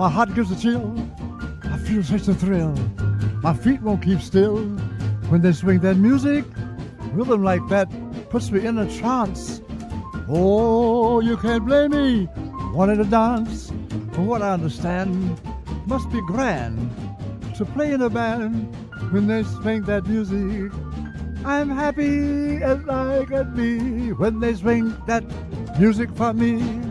My heart gives a chill. I feel such a thrill. My feet won't keep still when they swing that music. Rhythm like that puts me in a trance. Oh, you can't blame me. Wanted to dance. From what I understand, must be grand to play in a band when they swing that music. I'm happy as I can be when they swing that music for me.